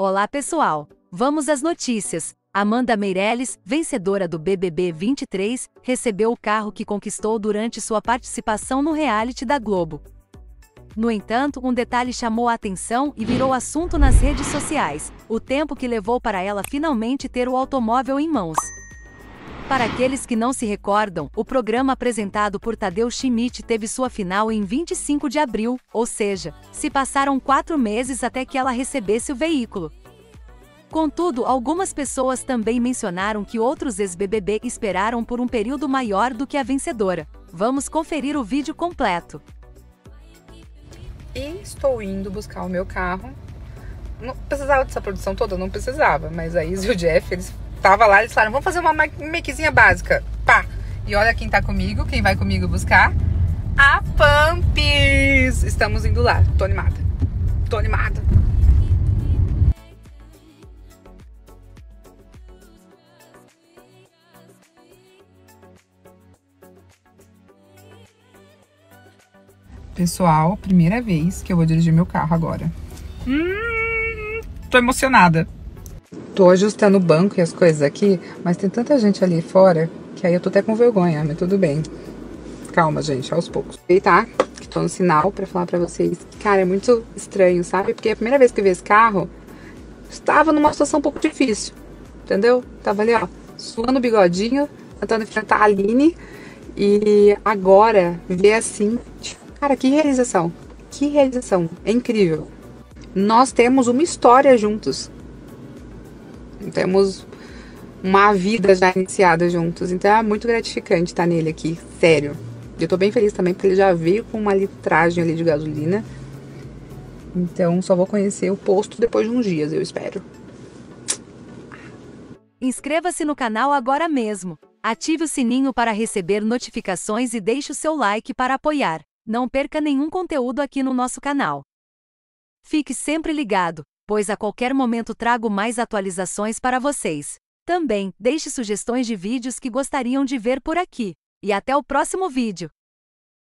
Olá pessoal, vamos às notícias. Amanda Meirelles, vencedora do BBB 23, recebeu o carro que conquistou durante sua participação no reality da Globo. No entanto, um detalhe chamou a atenção e virou assunto nas redes sociais: o tempo que levou para ela finalmente ter o automóvel em mãos. Para aqueles que não se recordam, o programa apresentado por Tadeu Schmidt teve sua final em 25 de abril, ou seja, se passaram quatro meses até que ela recebesse o veículo. Contudo, algumas pessoas também mencionaram que outros ex-BBB esperaram por um período maior do que a vencedora. Vamos conferir o vídeo completo. E estou indo buscar o meu carro. Não precisava dessa produção toda? Não precisava, mas a Izzy e o Jeff, eles estavam lá, eles falaram, vamos fazer uma makezinha básica. Pá! E olha quem tá comigo, quem vai comigo buscar. A Pampis! Estamos indo lá, tô animada. Tô animada. Pessoal, primeira vez que eu vou dirigir meu carro agora. Hum, tô emocionada. Tô ajustando o banco e as coisas aqui, mas tem tanta gente ali fora que aí eu tô até com vergonha, mas tudo bem. Calma, gente, aos poucos. E tá, que tô no sinal para falar para vocês. Cara, é muito estranho, sabe? Porque a primeira vez que eu vi esse carro, estava numa situação um pouco difícil. Entendeu? Tava ali, ó, suando o bigodinho, tentando enfrentar a Aline. E agora, ver assim, Cara, que realização. Que realização. É incrível. Nós temos uma história juntos. Temos uma vida já iniciada juntos. Então é muito gratificante estar nele aqui, sério. Eu tô bem feliz também porque ele já veio com uma litragem ali de gasolina. Então só vou conhecer o posto depois de uns dias, eu espero. Inscreva-se no canal agora mesmo. Ative o sininho para receber notificações e deixe o seu like para apoiar. Não perca nenhum conteúdo aqui no nosso canal. Fique sempre ligado, pois a qualquer momento trago mais atualizações para vocês. Também, deixe sugestões de vídeos que gostariam de ver por aqui. E até o próximo vídeo!